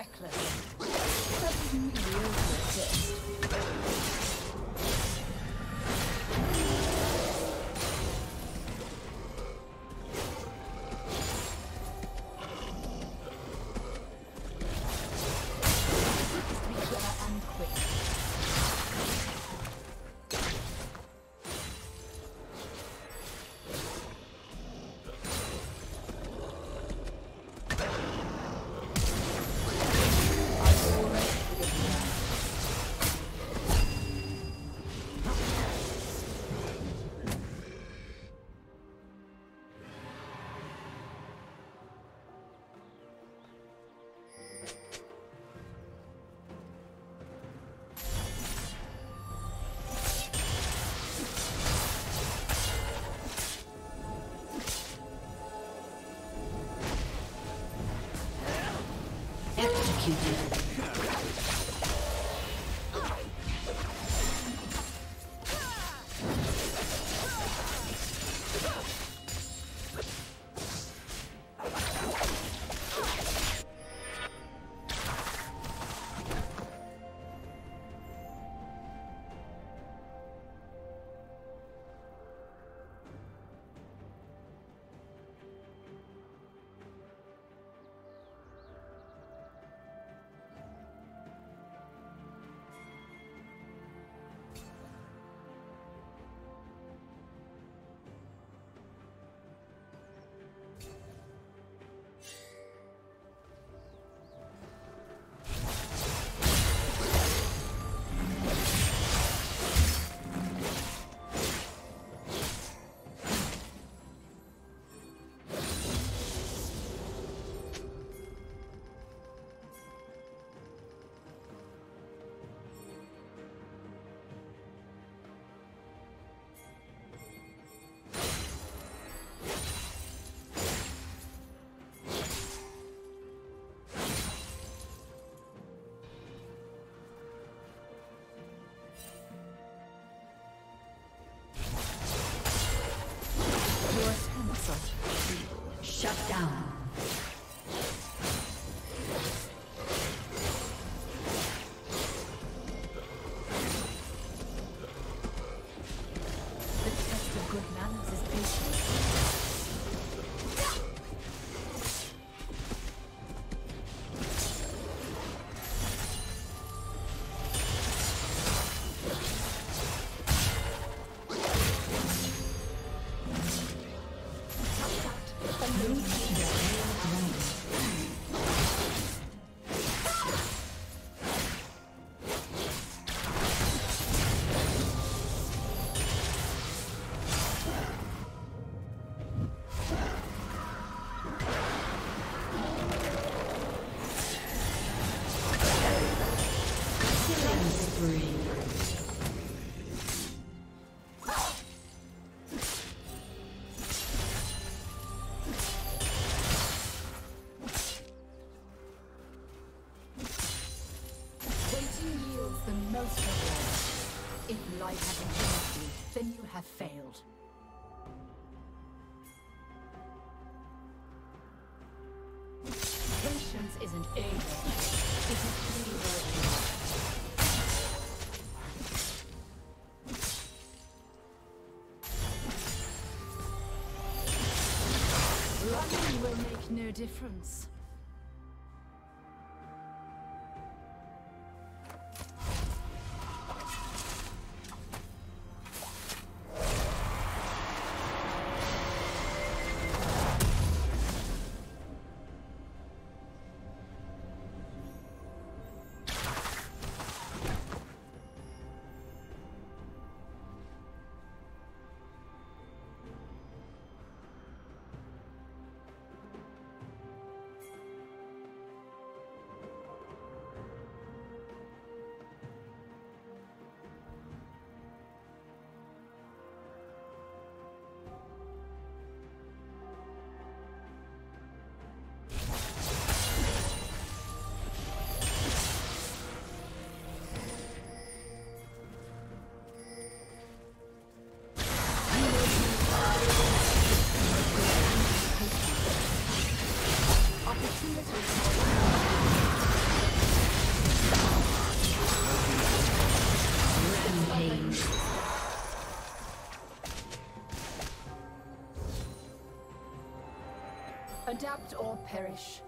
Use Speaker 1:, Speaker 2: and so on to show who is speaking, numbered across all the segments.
Speaker 1: reckless.
Speaker 2: Executed. Killing
Speaker 1: no difference. perish.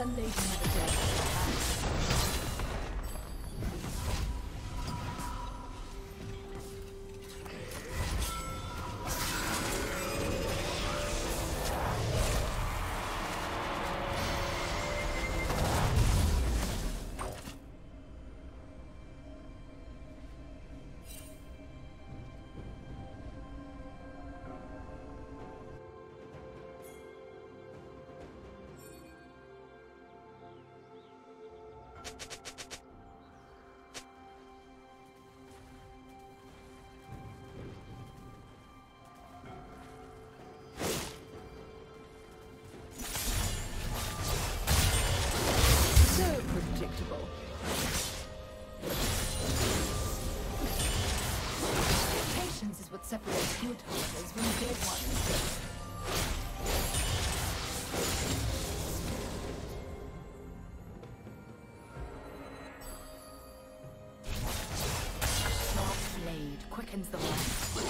Speaker 1: Will make no difference.
Speaker 2: Adapt or perish.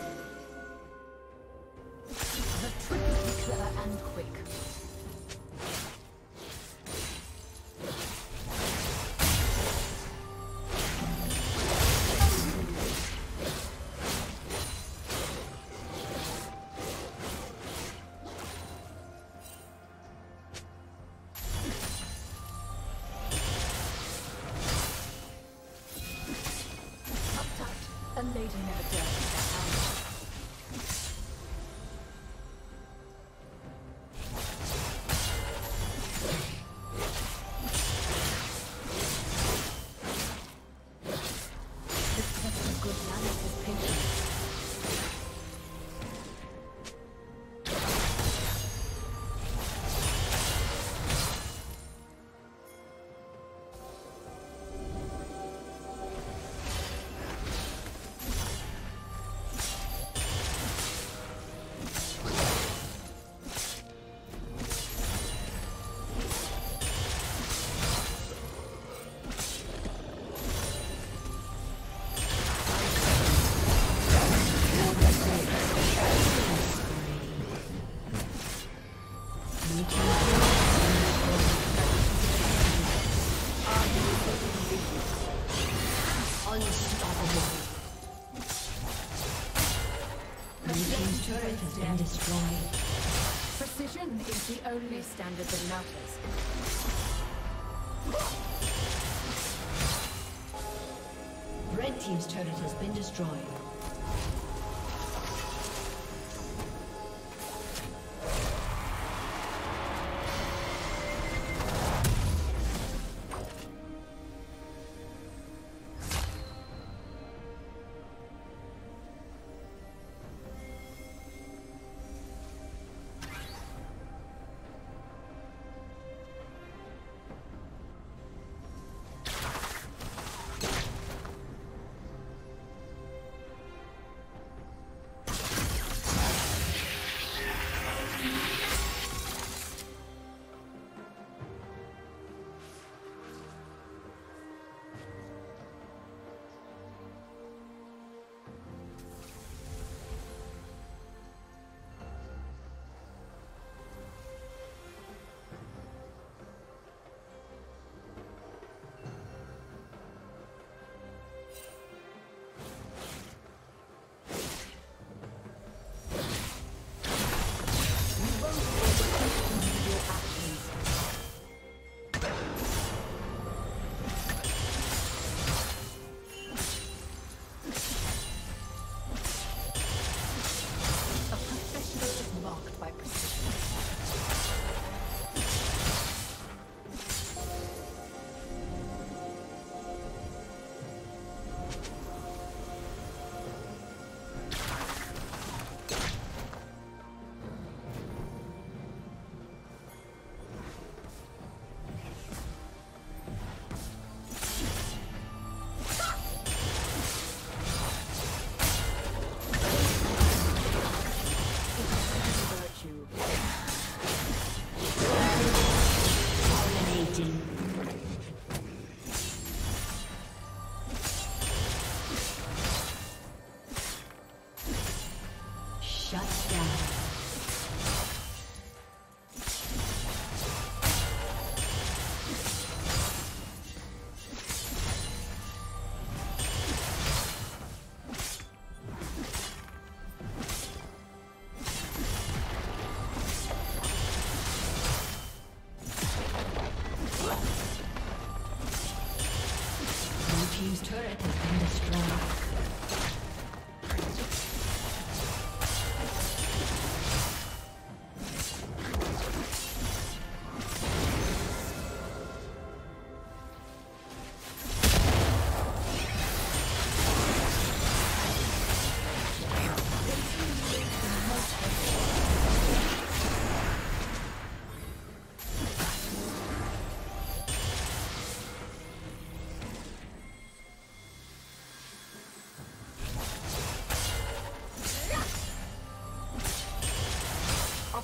Speaker 2: The only standard that matters.
Speaker 1: Red Team's turret has been destroyed. Shut down.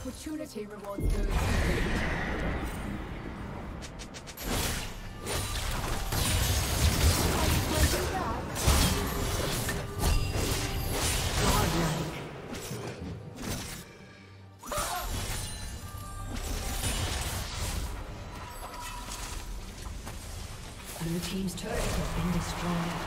Speaker 2: Opportunity rewards those who
Speaker 1: Blue Team's turret has been destroyed.